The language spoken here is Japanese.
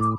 you